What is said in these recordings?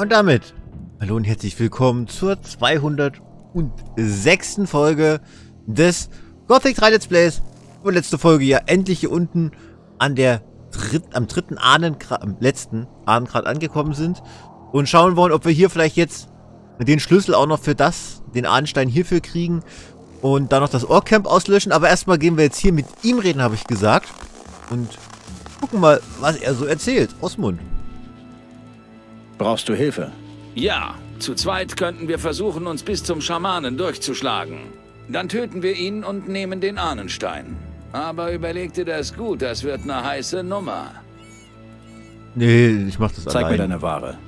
Und damit, hallo und herzlich willkommen zur 206. Folge des Gothic 3 Let's Plays. Und letzte Folge ja endlich hier unten an der dritt, am dritten Ahnengrad, am letzten Ahnengrad angekommen sind. Und schauen wollen, ob wir hier vielleicht jetzt den Schlüssel auch noch für das, den Ahnenstein hierfür kriegen. Und dann noch das Ork-Camp auslöschen. Aber erstmal gehen wir jetzt hier mit ihm reden, habe ich gesagt. Und gucken mal, was er so erzählt. Aus dem Mund. Brauchst du Hilfe? Ja, zu zweit könnten wir versuchen, uns bis zum Schamanen durchzuschlagen. Dann töten wir ihn und nehmen den Ahnenstein. Aber überleg dir das gut, das wird eine heiße Nummer. Nee, ich mach das Zeig allein. mir deine Ware.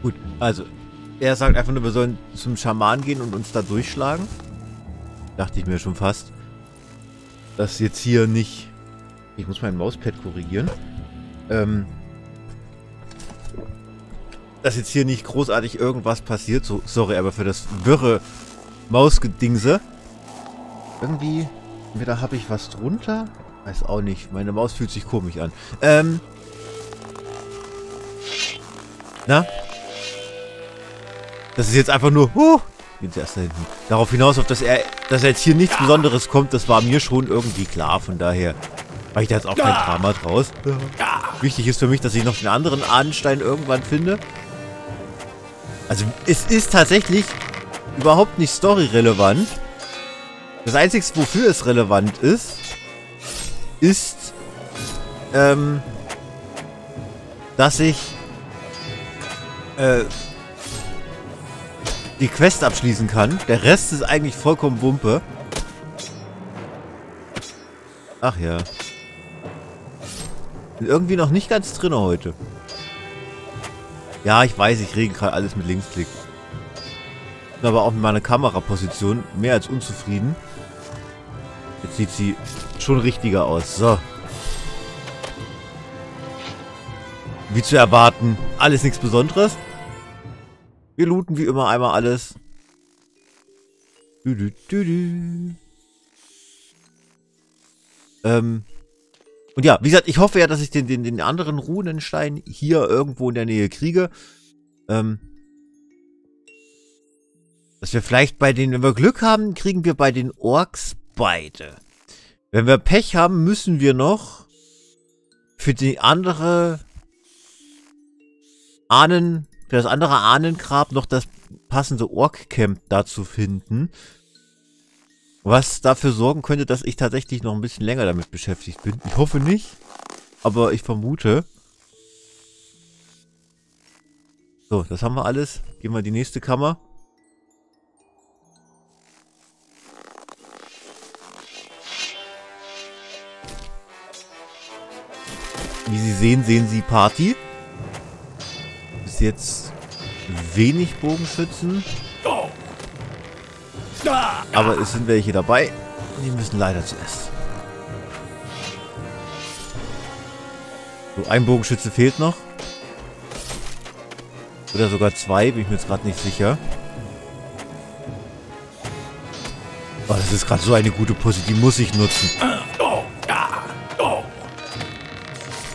Gut, also, er sagt einfach nur, wir sollen zum Schaman gehen und uns da durchschlagen. Dachte ich mir schon fast. Dass jetzt hier nicht... Ich muss mein Mauspad korrigieren. Ähm... Dass jetzt hier nicht großartig irgendwas passiert. So, sorry, aber für das wirre Mausgedingse. Irgendwie... Entweder habe ich was drunter. Weiß auch nicht. Meine Maus fühlt sich komisch an. Ähm... Na? Das ist jetzt einfach nur, huh, jetzt erst da hinten. Darauf hinaus, auf dass er, dass jetzt hier nichts Besonderes kommt, das war mir schon irgendwie klar. Von daher mache ich da jetzt auch kein Drama draus. Wichtig ist für mich, dass ich noch den anderen Ahnenstein irgendwann finde. Also es ist tatsächlich überhaupt nicht storyrelevant. Das Einzige, wofür es relevant ist, ist, ähm, dass ich äh, die Quest abschließen kann. Der Rest ist eigentlich vollkommen Wumpe. Ach ja. Bin irgendwie noch nicht ganz drin heute. Ja, ich weiß, ich regel gerade alles mit Linksklick. Bin aber auch mit meiner Kameraposition mehr als unzufrieden. Jetzt sieht sie schon richtiger aus. So. Wie zu erwarten, alles nichts Besonderes. Wir looten wie immer einmal alles. Du, du, du, du. Ähm. Und ja, wie gesagt, ich hoffe ja, dass ich den, den, den anderen Runenstein hier irgendwo in der Nähe kriege. Ähm. Dass wir vielleicht bei den, wenn wir Glück haben, kriegen wir bei den Orks beide. Wenn wir Pech haben, müssen wir noch für die andere Ahnen für das andere Ahnengrab noch das passende Ork-Camp dazu finden. Was dafür sorgen könnte, dass ich tatsächlich noch ein bisschen länger damit beschäftigt bin. Ich hoffe nicht, aber ich vermute. So, das haben wir alles. Gehen wir in die nächste Kammer. Wie Sie sehen, sehen Sie Party bis jetzt wenig Bogenschützen. Aber es sind welche dabei. Die müssen leider zuerst. So, ein Bogenschütze fehlt noch. Oder sogar zwei, bin ich mir jetzt gerade nicht sicher. Oh, das ist gerade so eine gute Pussy, die muss ich nutzen.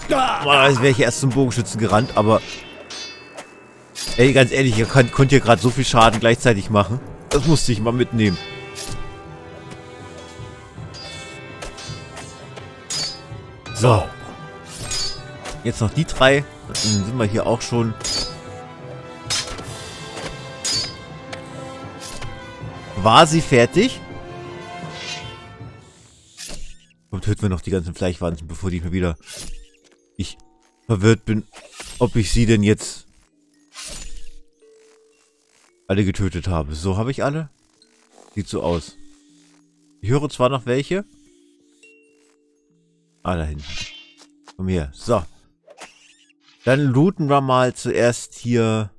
Normalerweise wäre ich erst zum Bogenschützen gerannt, aber Ey, ganz ehrlich, ihr könnt, könnt hier gerade so viel Schaden gleichzeitig machen. Das musste ich mal mitnehmen. So. Jetzt noch die drei. Dann sind wir hier auch schon. Quasi fertig. Und töten wir noch die ganzen Fleischwanzen, bevor die mir wieder... Ich verwirrt bin, ob ich sie denn jetzt alle getötet habe. So, habe ich alle? Sieht so aus. Ich höre zwar noch welche. Ah, da hinten. Komm her. So. Dann looten wir mal zuerst hier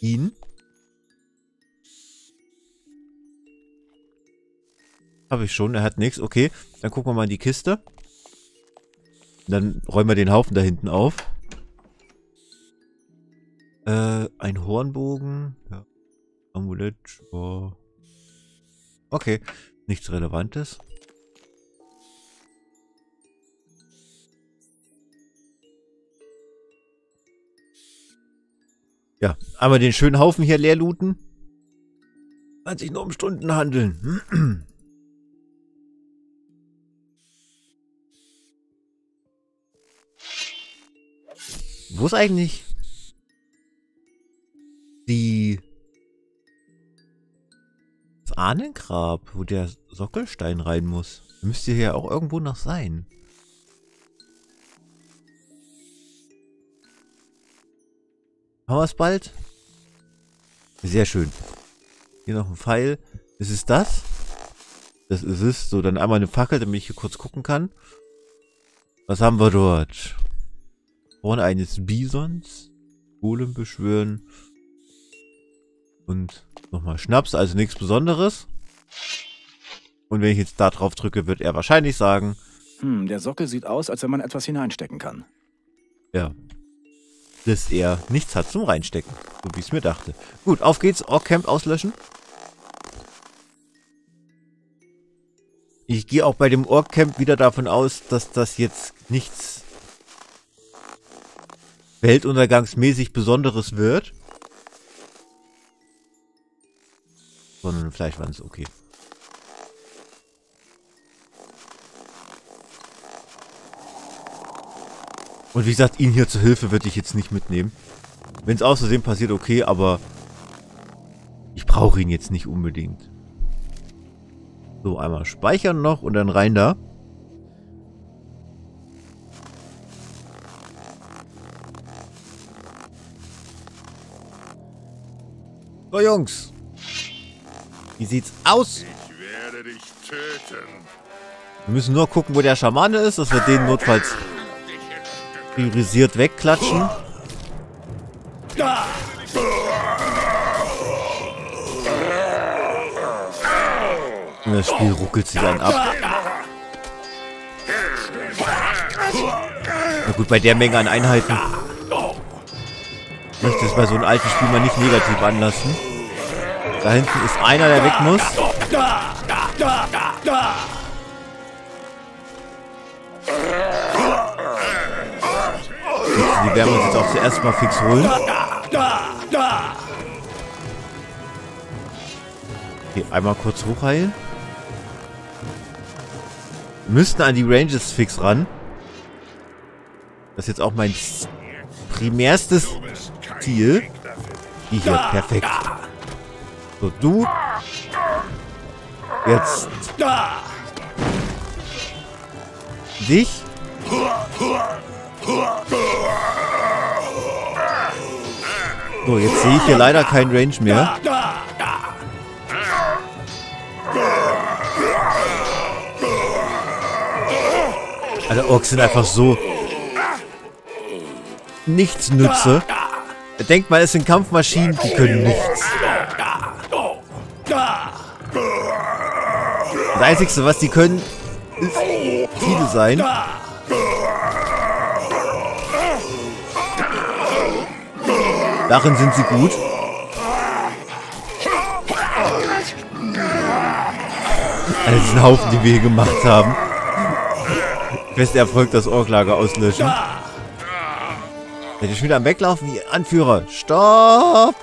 ihn. Habe ich schon, er hat nichts. Okay, dann gucken wir mal in die Kiste. Dann räumen wir den Haufen da hinten auf. Äh, ein Hornbogen. Ja. Amulett. Oh. Okay. Nichts Relevantes. Ja, einmal den schönen Haufen hier leer looten. Kann sich nur um Stunden handeln. Wo ist eigentlich die das Ahnengrab, wo der Sockelstein rein muss? Müsste hier ja auch irgendwo noch sein. Haben wir es bald? Sehr schön. Hier noch ein Pfeil. Ist es das? Das ist es. So, dann einmal eine Fackel, damit ich hier kurz gucken kann. Was haben wir dort? Horn eines Bisons. Golem beschwören. Und nochmal Schnaps, also nichts Besonderes. Und wenn ich jetzt da drauf drücke, wird er wahrscheinlich sagen... Hm, der Sockel sieht aus, als wenn man etwas hineinstecken kann. Ja, dass er nichts hat zum Reinstecken. So wie ich es mir dachte. Gut, auf geht's. Ork Camp auslöschen. Ich gehe auch bei dem Ork Camp wieder davon aus, dass das jetzt nichts weltuntergangsmäßig Besonderes wird. Sondern es okay. Und wie gesagt, ihn hier zur Hilfe würde ich jetzt nicht mitnehmen. Wenn es aus passiert, okay, aber ich brauche ihn jetzt nicht unbedingt. So, einmal speichern noch und dann rein da. So, Jungs. Wie sieht's aus? Ich. Wir müssen nur gucken, wo der Schamane ist, dass wir den notfalls priorisiert wegklatschen. Und das Spiel ruckelt sich einen ab. Na gut, bei der Menge an Einheiten möchte es bei so einem alten Spiel mal nicht negativ anlassen. Da hinten ist einer, der weg muss. Die werden wir uns jetzt auch zuerst mal fix holen. Okay, einmal kurz hochheilen. Müssten an die Ranges fix ran. Das ist jetzt auch mein primärstes Ziel. Die hier, perfekt. So, du. Jetzt. Dich. So, jetzt sehe ich hier leider keinen Range mehr. Alle Orks sind einfach so nichts nütze. Denkt mal, es sind Kampfmaschinen, die können nichts. Das Einzige, was die können, ist viele sein. Darin sind sie gut. Also diesen Haufen, die wir hier gemacht haben. Bester Erfolg das Orklager auslöschen. Seid schon wieder am Weglaufen? Ihr Anführer, stopp!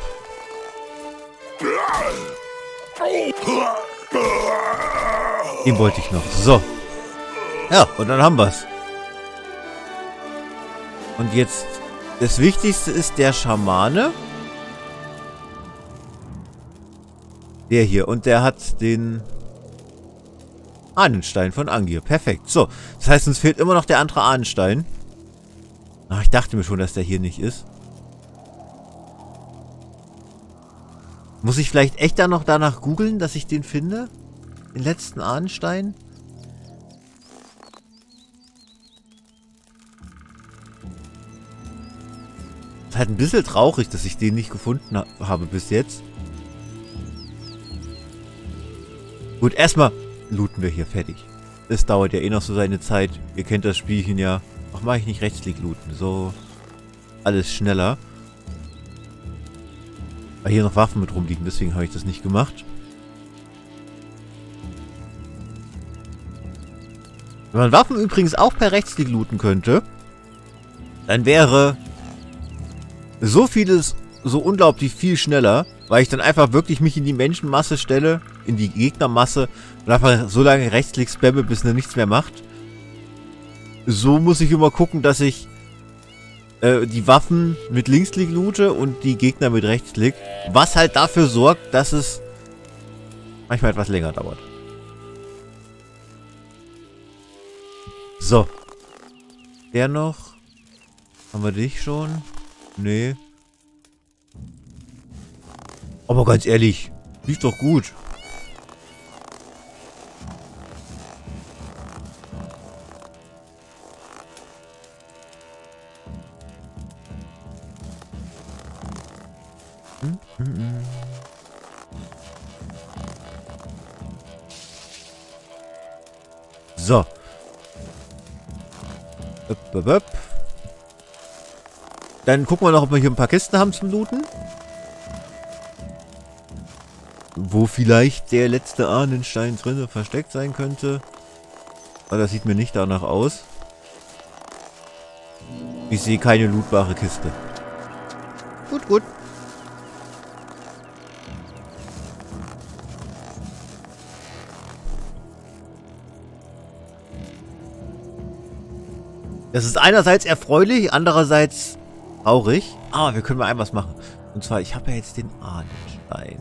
Den wollte ich noch. So. Ja, und dann haben wir's. Und jetzt das Wichtigste ist der Schamane. Der hier. Und der hat den Ahnenstein von Angir. Perfekt. So. Das heißt, uns fehlt immer noch der andere Ahnenstein. Ach, ich dachte mir schon, dass der hier nicht ist. Muss ich vielleicht echt da noch danach googeln, dass ich den finde? Den letzten Ahnenstein? Ist halt ein bisschen traurig, dass ich den nicht gefunden ha habe bis jetzt. Gut, erstmal looten wir hier fertig. Das dauert ja eh noch so seine Zeit. Ihr kennt das Spielchen ja. Ach, mache ich nicht Rechtsklick looten. So alles schneller. Weil hier noch Waffen mit rumliegen, deswegen habe ich das nicht gemacht. Wenn man Waffen übrigens auch per Rechtsklick looten könnte, dann wäre so vieles so unglaublich viel schneller, weil ich dann einfach wirklich mich in die Menschenmasse stelle, in die Gegnermasse und einfach so lange Rechtsklick spamme, bis er nichts mehr macht. So muss ich immer gucken, dass ich äh, die Waffen mit Linksklick loote und die Gegner mit Rechtsklick. Was halt dafür sorgt, dass es manchmal etwas länger dauert. So. Der noch. Haben wir dich schon? Nee. Aber ganz ehrlich, lief doch gut. So. Dann gucken wir noch, ob wir hier ein paar Kisten haben zum Looten. Wo vielleicht der letzte Ahnenstein drin versteckt sein könnte. Aber das sieht mir nicht danach aus. Ich sehe keine lootbare Kiste. Gut, gut. Das ist einerseits erfreulich, andererseits traurig. Aber wir können mal ein was machen. Und zwar, ich habe ja jetzt den Ahnenstein.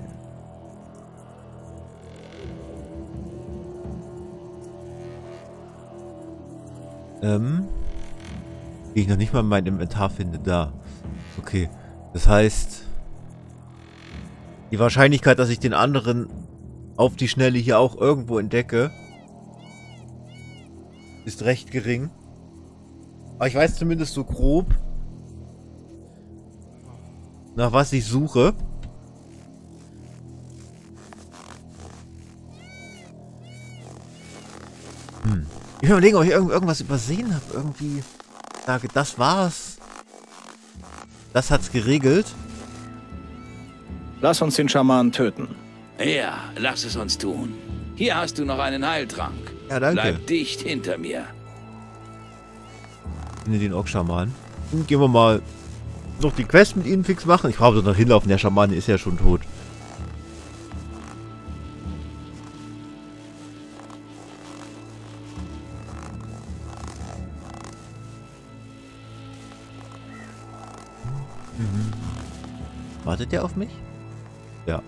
Ähm. Die ich noch nicht mal in meinem Inventar finde. Da. Okay. Das heißt... Die Wahrscheinlichkeit, dass ich den anderen auf die Schnelle hier auch irgendwo entdecke, ist recht gering. Aber ich weiß zumindest so grob, nach was ich suche. Hm. Ich will überlegen, ob ich irgend irgendwas übersehen habe. Irgendwie sage, das war's. Das hat's geregelt. Lass uns den Schamanen töten. Ja, lass es uns tun. Hier hast du noch einen Heiltrank. Ja, danke. Bleib dicht hinter mir. Finde den Ork-Schaman. Dann gehen wir mal noch die Quest mit ihnen fix machen. Ich brauche doch noch hinlaufen. Der Schamane ist ja schon tot. Mhm. Wartet der auf mich? Ja.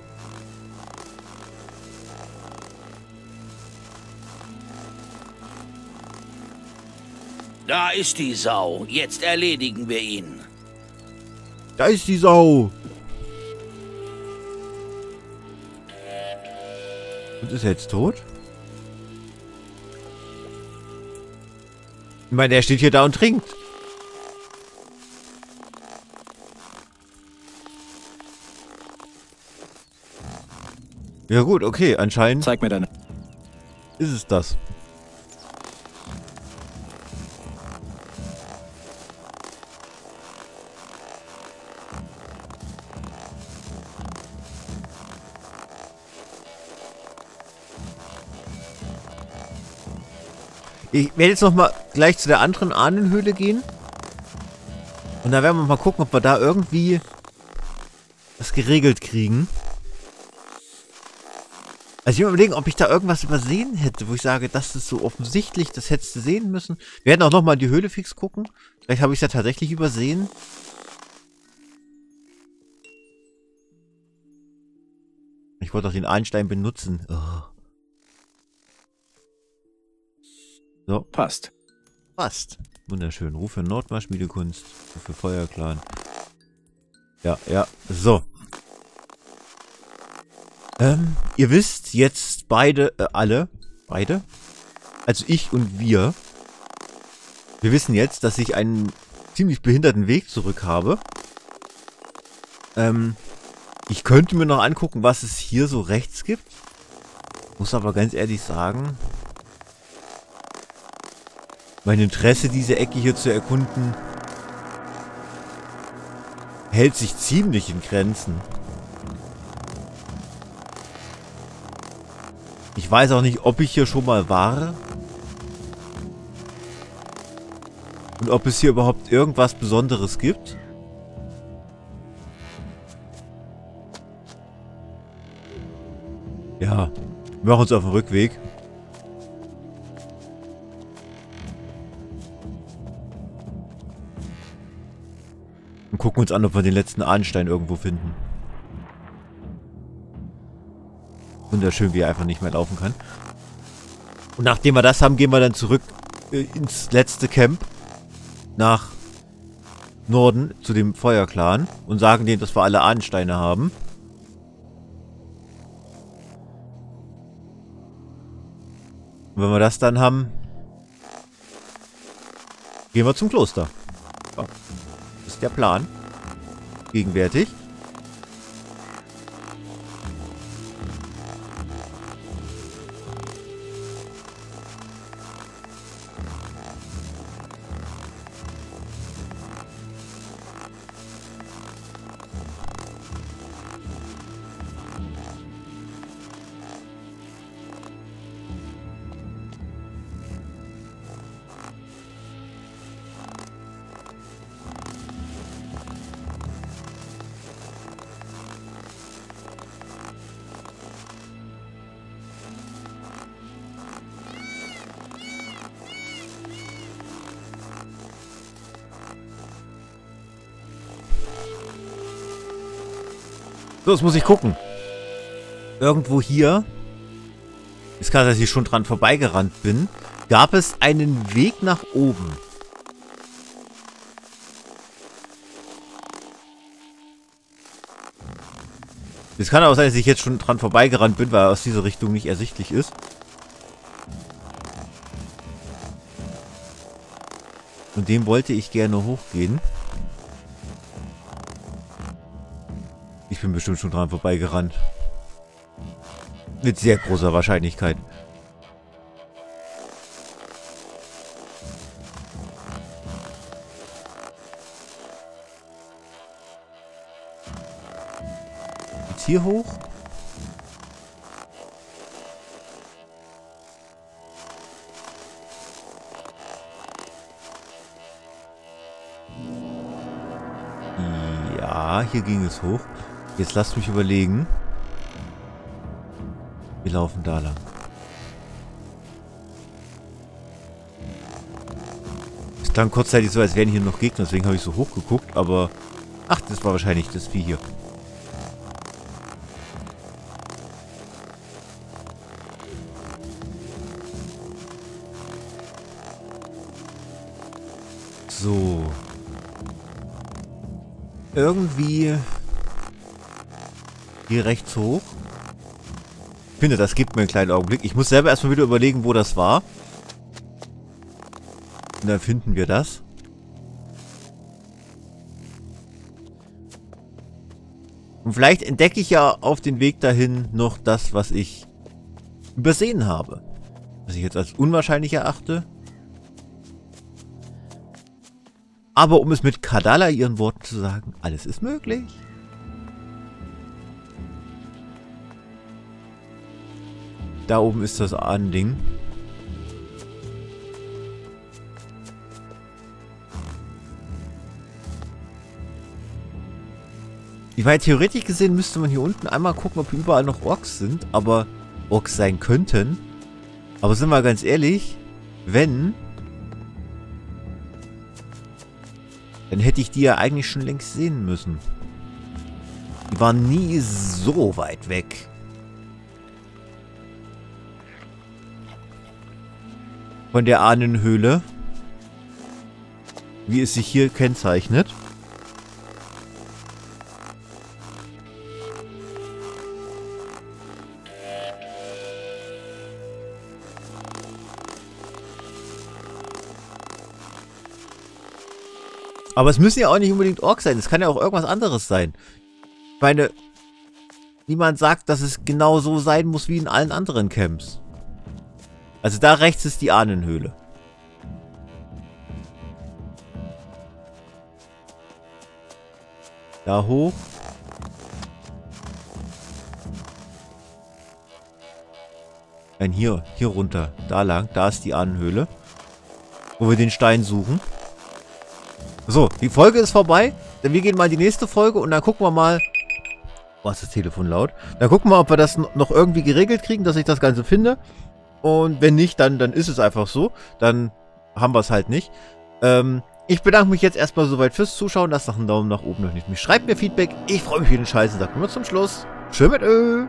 Da ist die Sau. Jetzt erledigen wir ihn. Da ist die Sau. Und ist er jetzt tot? Ich meine, der steht hier da und trinkt. Ja gut, okay, anscheinend Zeig mir deine... ist es das. Ich werde jetzt noch mal gleich zu der anderen Ahnenhöhle gehen. Und da werden wir mal gucken, ob wir da irgendwie das geregelt kriegen. Also ich will überlegen, ob ich da irgendwas übersehen hätte, wo ich sage, das ist so offensichtlich, das hättest du sehen müssen. Wir werden auch noch mal in die Höhle fix gucken. Vielleicht habe ich es ja tatsächlich übersehen. Ich wollte auch den Einstein benutzen. Oh. So, Passt. passt. Wunderschön. Ruf für Nordmarsch, Schmiedekunst. Ruf für Feuerclan. Ja, ja. So. Ähm, ihr wisst jetzt beide, äh, alle, beide, also ich und wir, wir wissen jetzt, dass ich einen ziemlich behinderten Weg zurück habe. Ähm, ich könnte mir noch angucken, was es hier so rechts gibt. Muss aber ganz ehrlich sagen, mein Interesse, diese Ecke hier zu erkunden, hält sich ziemlich in Grenzen. Ich weiß auch nicht, ob ich hier schon mal war. Und ob es hier überhaupt irgendwas Besonderes gibt. Ja, wir machen uns auf den Rückweg. Und gucken uns an, ob wir den letzten Ahnenstein irgendwo finden. Wunderschön, wie er einfach nicht mehr laufen kann. Und nachdem wir das haben, gehen wir dann zurück äh, ins letzte Camp. Nach Norden zu dem Feuerclan. Und sagen denen, dass wir alle Ahnensteine haben. Und wenn wir das dann haben, gehen wir zum Kloster. Ja. Der Plan. Gegenwärtig. So, jetzt muss ich gucken. Irgendwo hier, ist klar, dass ich schon dran vorbeigerannt bin, gab es einen Weg nach oben. Es kann auch sein, dass ich jetzt schon dran vorbeigerannt bin, weil er aus dieser Richtung nicht ersichtlich ist. Und dem wollte ich gerne hochgehen. Bin bestimmt schon dran vorbeigerannt. Mit sehr großer Wahrscheinlichkeit. Jetzt hier hoch? Ja, hier ging es hoch. Jetzt lasst mich überlegen. Wir laufen da lang. Es klang kurzzeitig so, als wären hier noch Gegner, deswegen habe ich so hoch geguckt, aber... Ach, das war wahrscheinlich das Vieh hier. So. Irgendwie hier rechts hoch. Ich finde, das gibt mir einen kleinen Augenblick. Ich muss selber erstmal wieder überlegen, wo das war. Und dann finden wir das. Und vielleicht entdecke ich ja auf den Weg dahin noch das, was ich übersehen habe. Was ich jetzt als unwahrscheinlich erachte. Aber um es mit Kadala ihren Worten zu sagen, alles ist möglich. Da oben ist das Ahnending. Ich meine, theoretisch gesehen müsste man hier unten einmal gucken, ob überall noch Orks sind, aber Orks sein könnten. Aber sind wir ganz ehrlich, wenn, dann hätte ich die ja eigentlich schon längst sehen müssen. Die waren nie so weit weg. Von der Ahnenhöhle. Wie es sich hier kennzeichnet. Aber es müssen ja auch nicht unbedingt Orks sein. Es kann ja auch irgendwas anderes sein. Ich meine, niemand sagt, dass es genau so sein muss wie in allen anderen Camps. Also da rechts ist die Ahnenhöhle. Da hoch. Nein, hier, hier runter. Da lang. Da ist die Ahnenhöhle. Wo wir den Stein suchen. So, die Folge ist vorbei. Dann wir gehen mal in die nächste Folge und dann gucken wir mal, Was ist das Telefon laut? Dann gucken wir, ob wir das noch irgendwie geregelt kriegen, dass ich das Ganze finde. Und wenn nicht, dann, dann ist es einfach so. Dann haben wir es halt nicht. Ähm, ich bedanke mich jetzt erstmal soweit fürs Zuschauen. Lasst noch einen Daumen nach oben und nicht mich. Schreibt mir Feedback. Ich freue mich wie den Scheiß und sagt immer zum Schluss. Schön mit Ö.